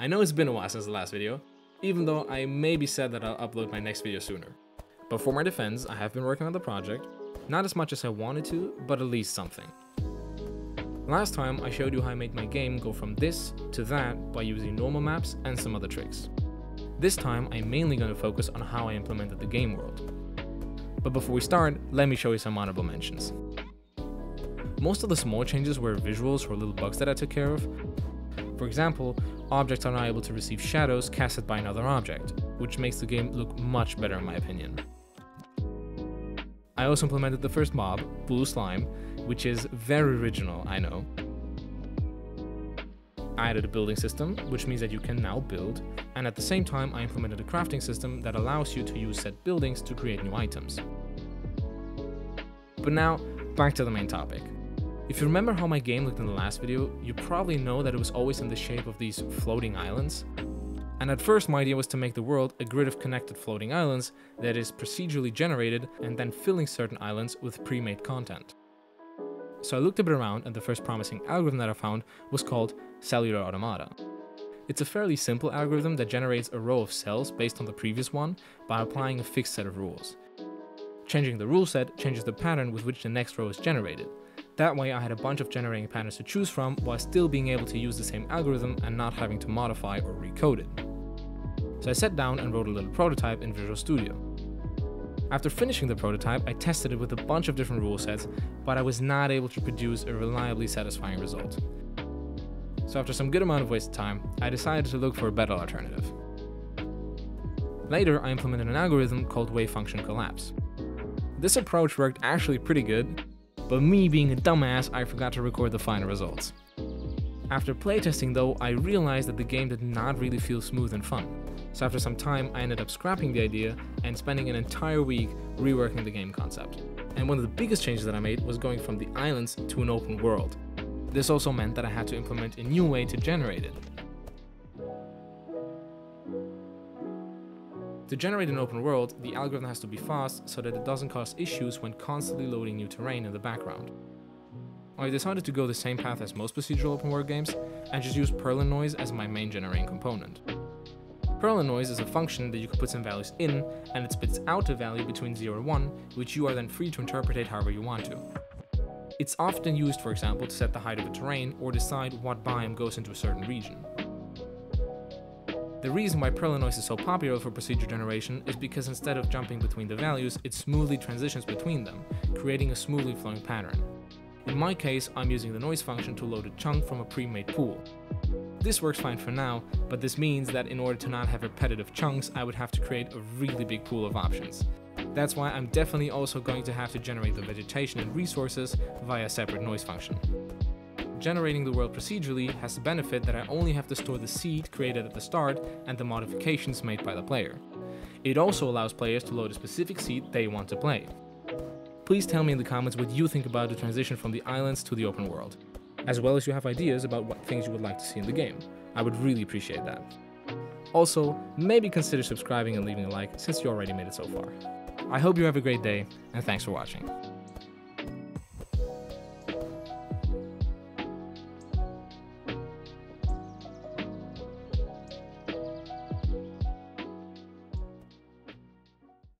I know it's been a while since the last video, even though I maybe said that I'll upload my next video sooner. But for my defense, I have been working on the project, not as much as I wanted to, but at least something. Last time I showed you how I made my game go from this to that by using normal maps and some other tricks. This time I'm mainly going to focus on how I implemented the game world. But before we start, let me show you some honorable mentions. Most of the small changes were visuals or little bugs that I took care of. For example, objects are now able to receive shadows casted by another object, which makes the game look much better in my opinion. I also implemented the first mob, Blue Slime, which is very original, I know. I added a building system, which means that you can now build, and at the same time I implemented a crafting system that allows you to use said buildings to create new items. But now, back to the main topic. If you remember how my game looked in the last video, you probably know that it was always in the shape of these floating islands. And at first my idea was to make the world a grid of connected floating islands that is procedurally generated and then filling certain islands with pre-made content. So I looked a bit around and the first promising algorithm that I found was called Cellular Automata. It's a fairly simple algorithm that generates a row of cells based on the previous one by applying a fixed set of rules. Changing the rule set changes the pattern with which the next row is generated, that way I had a bunch of generating patterns to choose from while still being able to use the same algorithm and not having to modify or recode it. So I sat down and wrote a little prototype in Visual Studio. After finishing the prototype, I tested it with a bunch of different rule sets, but I was not able to produce a reliably satisfying result. So after some good amount of wasted time, I decided to look for a better alternative. Later, I implemented an algorithm called wave function collapse. This approach worked actually pretty good, but me being a dumbass, I forgot to record the final results. After playtesting though, I realized that the game did not really feel smooth and fun. So after some time, I ended up scrapping the idea and spending an entire week reworking the game concept. And one of the biggest changes that I made was going from the islands to an open world. This also meant that I had to implement a new way to generate it, To generate an open world, the algorithm has to be fast so that it doesn't cause issues when constantly loading new terrain in the background. I decided to go the same path as most procedural open world games and just use Perlin noise as my main generating component. Perlin noise is a function that you can put some values in and it spits out a value between 0 and 1, which you are then free to interpret however you want to. It's often used, for example, to set the height of a terrain or decide what biome goes into a certain region. The reason why Perlin noise is so popular for procedure generation is because instead of jumping between the values, it smoothly transitions between them, creating a smoothly flowing pattern. In my case, I'm using the noise function to load a chunk from a pre-made pool. This works fine for now, but this means that in order to not have repetitive chunks, I would have to create a really big pool of options. That's why I'm definitely also going to have to generate the vegetation and resources via a separate noise function generating the world procedurally has the benefit that I only have to store the seed created at the start and the modifications made by the player. It also allows players to load a specific seed they want to play. Please tell me in the comments what you think about the transition from the islands to the open world, as well as you have ideas about what things you would like to see in the game. I would really appreciate that. Also, maybe consider subscribing and leaving a like since you already made it so far. I hope you have a great day, and thanks for watching.